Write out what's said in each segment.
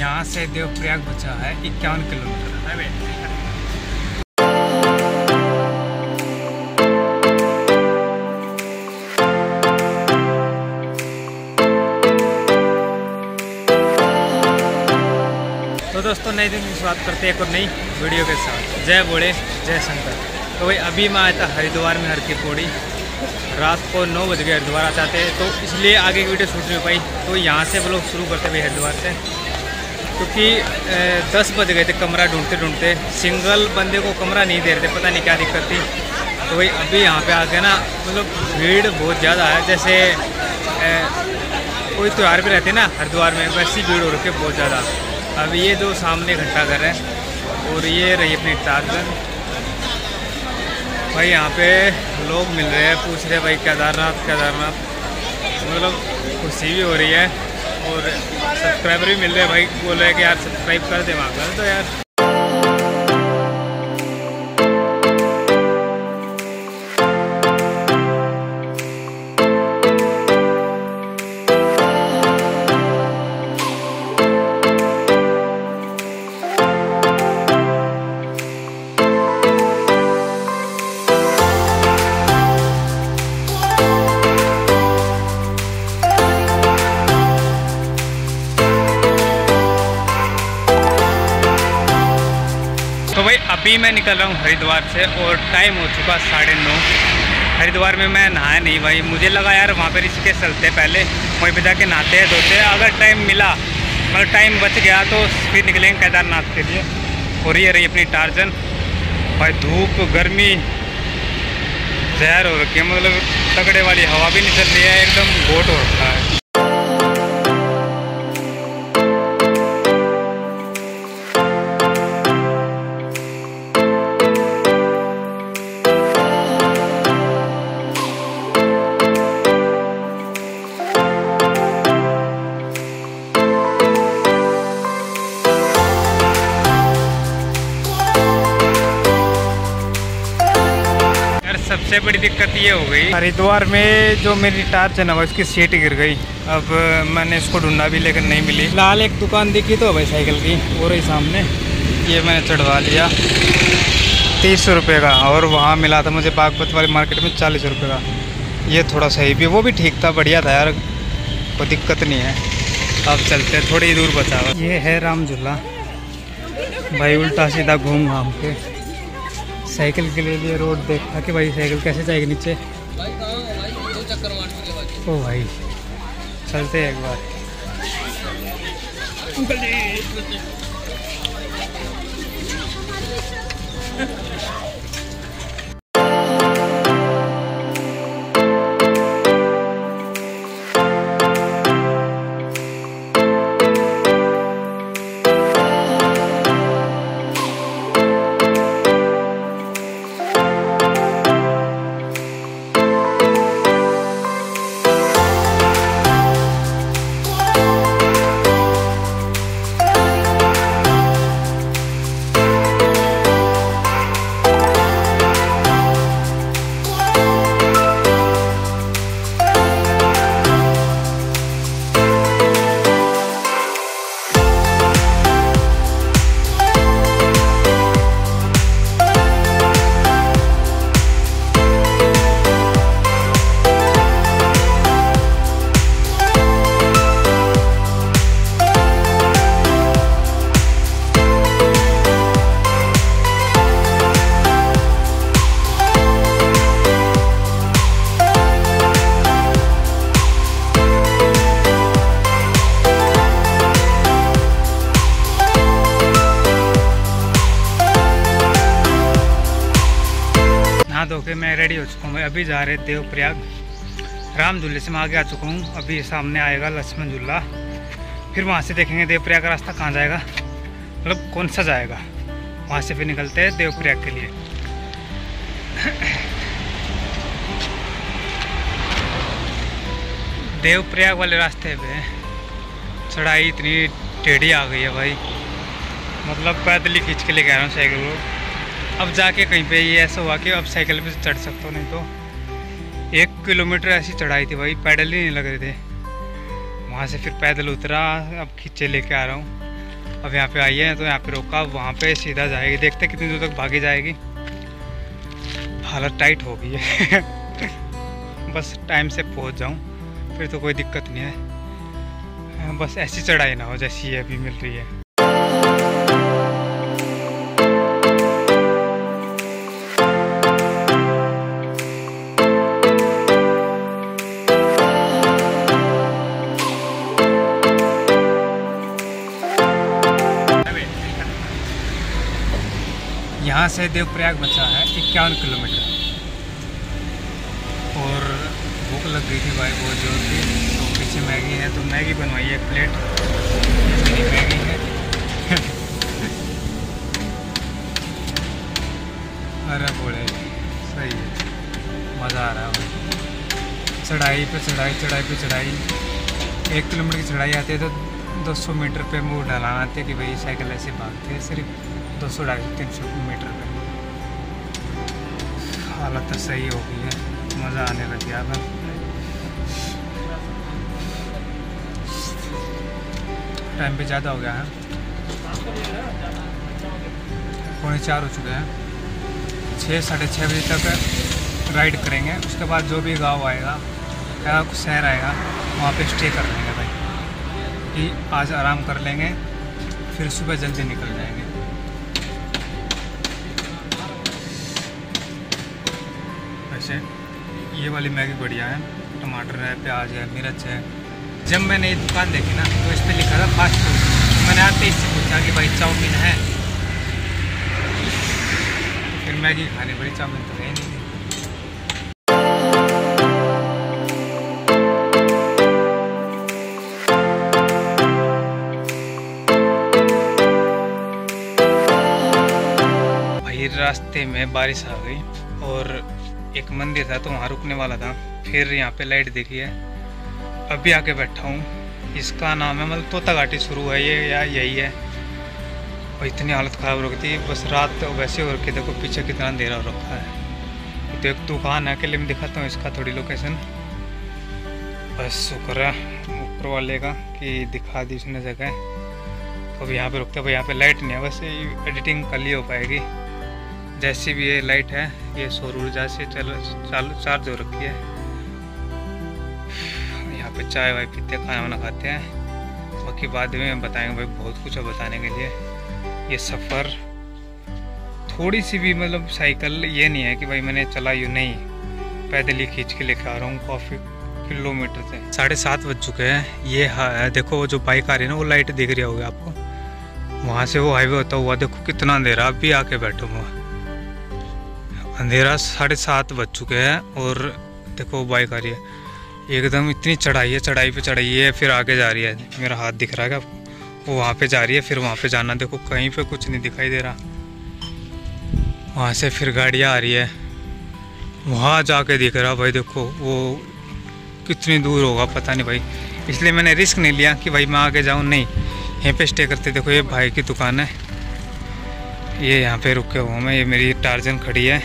यहाँ से देवप्रयाग बचा है इक्यावन किलोमीटर। तो दोस्तों नए दिन की शुरुआत करते हैं एक और नई वीडियो के साथ। जय बोले जय शंकर। तो भाई अभी मैं आया था हरिद्वार में हर की पौड़ी। रात को नौ बज गए हरिद्वार आ जाते हैं। तो इसलिए आगे की वीडियो शूट नहीं हो पाई। तो यहाँ से वो लोग शुरू करते भाई हरिद्वार से। क्योंकि दस बज गए थे कमरा ढूंढते ढूंढते। सिंगल बंदे को कमरा नहीं दे रहे थे पता नहीं क्या दिक्कत थी। तो भाई अभी यहाँ पे आके ना मतलब भीड़ बहुत ज़्यादा है। जैसे ए, कोई त्यौहार भी रहते ना हरिद्वार में वैसी भीड़ हो रखी बहुत ज़्यादा। अब ये जो सामने घंटा घर है और ये रही अपनी टारगन भाई यहाँ पे लोग मिल रहे हैं पूछ रहे हैं भाई केदारनाथ केदारनाथ। मतलब खुशी भी हो रही है। और सब्सक्राइबर भी मिल रहे भाई। बोल रहे कि यार सब्सक्राइब कर दे वहाँ तो यार अभी मैं निकल रहा हूँ हरिद्वार से और टाइम हो चुका साढ़े नौ। हरिद्वार में मैं नहाया नहीं भाई। मुझे लगा यार वहाँ पे ऋषिकेश चलते पहले, वहीं पे जाके नहाते हैं, धोते हैं। अगर टाइम मिला मतलब टाइम बच गया तो फिर निकलेंगे केदारनाथ के लिए। और ये रही अपनी टार्जन। भाई धूप, गर्मी, जहर हो रखी है। मतलब तगड़े वाली हवा भी नहीं चल रही है, एकदम घोट हो रखा है। सबसे बड़ी दिक्कत ये हो गई। हरिद्वार में जो मेरी टार्च है ना, वो इसकी सीट गिर गई। अब मैंने इसको ढूंढा भी, लेकिन नहीं मिली। लाल एक दुकान दिखी तो भाई साइकिल की, वो रही सामने। ये मैंने चढ़वा लिया। तीस रुपये का, और वहाँ मिला था मुझे बागपत वाली मार्केट में चालीस रुपये का। ये थोड़ा सही भी, वो भी ठीक था, बढ़िया था यार, कोई दिक्कत नहीं है। अब चलते हैं, थोड़ी दूर बचा ये है राम झूला। भाई उल्टा सीधा घूम घाम के। साइकिल के लिए लिए रोड देखा कि भाई साइकिल कैसे जाएगी नीचे? ओ भाई, चलते हैं एक बार। नहा रेडी हो चुका हूँ मैं अभी जा रहे देवप्रयाग। राम झूले से मैं आगे आ चुका हूँ। अभी सामने आएगा लक्ष्मण झूला फिर वहाँ से देखेंगे देवप्रयाग का रास्ता कहाँ जाएगा। मतलब कौन सा जाएगा। वहाँ से फिर निकलते हैं देवप्रयाग के लिए। देवप्रयाग वाले रास्ते पे चढ़ाई इतनी टेढ़ी आ गई है भाई। मतलब पैदल ही खींच के लेके आ रहा हूँ साइकिल को। अब जाके कहीं पे ये ऐसा हुआ कि अब साइकिल पे चढ़ सकते हो, नहीं तो। एक किलोमीटर ऐसी चढ़ाई थी भाई, पैदल ही नहीं लग रहे थे। वहाँ से फिर पैदल उतरा, अब खींचे लेके आ रहा हूँ। अब यहाँ पे है तो यहाँ पे रोका वहाँ पे सीधा जाएगी। देखते कितनी दूर तक भागी जाएगी। हालत टाइट हो गई है। बस टाइम से पहुँच जाऊँ, फिर तो कोई दिक्कत नहीं है। बस ऐसी चढ़ाई ना हो जैसी अभी मिल रही है। यहाँ से देवप्रयाग बचा है, इक्यावन किलोमीटर। और भूख लग गई थी भाई बहुत ज़ोर की तो पीछे मैगी है तो मैगी बनवाई एक प्लेट। मेरी मैगी है। अरे बोले, सही है। मज़ा आ रहा है चढ़ाई पे चढ़ाई चढ़ाई पे चढ़ाई। एक किलोमीटर की चढ़ाई आती है तो 200 मीटर पे मुँह ढलाना आते कि भाई साइकिल ऐसे भागते हैं, सिर्फ़। दो सौ ढाई, तीन सौ मीटर पे। हालत तो सही हो गई है, मज़ा आने लग गया अब। टाइम पे ज़्यादा हो गया है। पौने चार हो चुके हैं। छः, साढ़े छः बजे तक राइड करेंगे। उसके बाद जो भी गाँव आएगा, या कुछ शहर आएगा, वहाँ पे स्टे कर लेंगे भाई। कि आज आराम कर लेंगे, फिर सुबह जल्दी निकल जाएँगे। वैसे ये वाली मैगी बढ़िया है, टमाटर है, प्याज है, मिर्च है। जब मैंने ये दुकान देखी ना तो इस पर लिखा था फास्ट फ़ूड तो मैंने आते इससे पूछा कि भाई चाउमीन है? फिर मैगी खानी पड़ी चाउमीन तो है नहीं। रास्ते में बारिश आ गई और एक मंदिर था तो वहाँ रुकने वाला था। फिर यहाँ पे लाइट देखी है। अभी आके बैठा हूँ। इसका नाम है मतलब तोता घाटी शुरू है ये, या यही है। और इतनी हालत ख़राब हो थी। बस रात तो वैसे हो रखी देखो पीछे कितना अंधेरा हो रखा है। तो एक दुकान है, अकेले में दिखाता हूँ इसका थोड़ी लोकेशन बस शुक्र है, ऊपर वाले का कि दिखा दी उसने जगह। तो अब यहाँ पे रुकते भाई यहाँ पे लाइट नहीं है। बस एडिटिंग कल ही हो पाएगी। जैसी भी ये लाइट है ये सौर ऊर्जा से चल चार्ज हो रखी है। यहाँ पे चाय वाय पीते हैं, खाना वाना खाते हैं। बाकी बाद में बताएँगे भाई, बहुत कुछ है बताने के लिए। ये सफ़र, थोड़ी सी भी मतलब साइकिल ये नहीं है कि भाई मैंने चला चलाई नहीं। पैदल ही खींच के लेके आ रहा हूँ, काफ़ी किलोमीटर से। साढ़े सात बज चुके हैं। ये है, देखो जो बाइक आ रही है ना, वो लाइट दिख रही होगी आपको। वहाँ से वो हाईवे होता हुआ देखो कितना अंधेरा, अभी आके बैठो वहाँ अंधेरा साढ़े सात बज चुके हैं और देखो बाइक आ रही है। एकदम इतनी चढ़ाई है, चढ़ाई पे चढ़ाई है, फिर आगे जा रही है। मेरा हाथ दिख रहा है वो वहाँ पे जा रही है, फिर वहाँ पे जाना। देखो कहीं पे कुछ नहीं दिखाई दे रहा। वहाँ से फिर गाड़ियाँ आ रही है। वहाँ जाके दिख रहा भाई, देखो वो कितनी दूर होगा, पता नहीं भाई। इसलिए मैंने रिस्क नहीं लिया कि भाई मैं आगे जाऊँ। नहीं, यहीं पे स्टे करते। देखो ये भाई की दुकान है। ये यहाँ पे रुके हुआ मैं, ये मेरी टार्जन खड़ी है,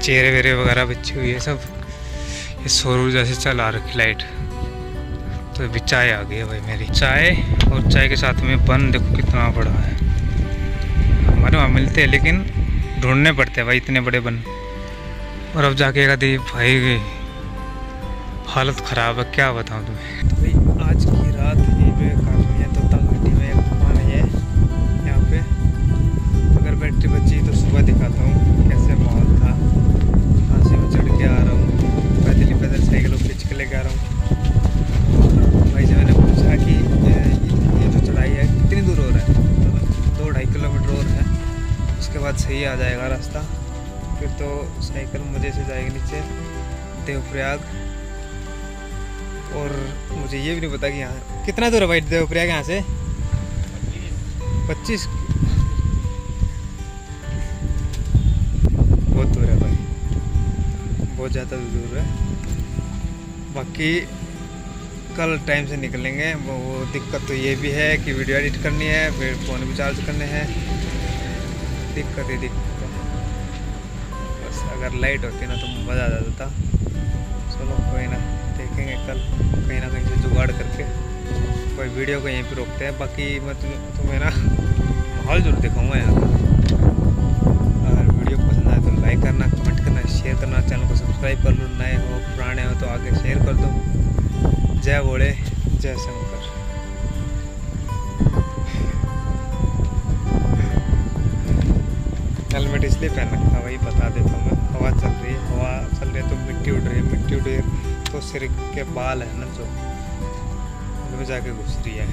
चेहरे वेरे वगैरह बच्ची हुई है सब। ये सौर ऊर्जा से चला रखी लाइट। तो अभी चाय आ गई है भाई मेरी। चाय और चाय के साथ में बन देखो कितना बड़ा है। हमारे वहाँ मिलते हैं, लेकिन ढूँढने पड़ते हैं भाई इतने बड़े बन। और अब जाके कहती भाई, हालत ख़राब है, क्या बताऊँ तुम्हें? तो भाई, आज तो साइकिल मज़े से जाएगी नीचे देवप्रयाग। और मुझे ये भी नहीं पता कि यहाँ कितना दूर है भाई देवप्रयाग यहाँ से? पच्चीस बहुत दूर है भाई। बहुत ज़्यादा दूर है। बाकी कल टाइम से निकलेंगे। वो दिक्कत तो ये भी है कि वीडियो एडिट करनी है, फिर फ़ोन भी चार्ज करने हैं। दिक्कत ही दिक्कत अगर लाइट होती ना तो मज़ा आ जाता था। चलो, कोई ना, देखेंगे कल, कहीं ना कहीं से जुगाड़ करके। कोई वीडियो को यहीं पर रोकते हैं। बाकी मैं तुम्हें तुम्हें ना, माहौल ज़रूर दिखाऊँगा यहाँ अगर वीडियो पसंद आए तो लाइक करना कमेंट करना शेयर करना चैनल को सब्सक्राइब कर लो। नए हो, पुराने हो तो आगे शेयर कर दो। जय बोले जय शंकर। हेलमेट इसलिए पहन रखा, वही बता देता हूँ मैं। हवा चल रही है, हवा चल रही है तो मिट्टी उड़ रही है, मिट्टी उड़ रही है तो सिर के बाल है ना जो, उनमें जाके घुस रही है।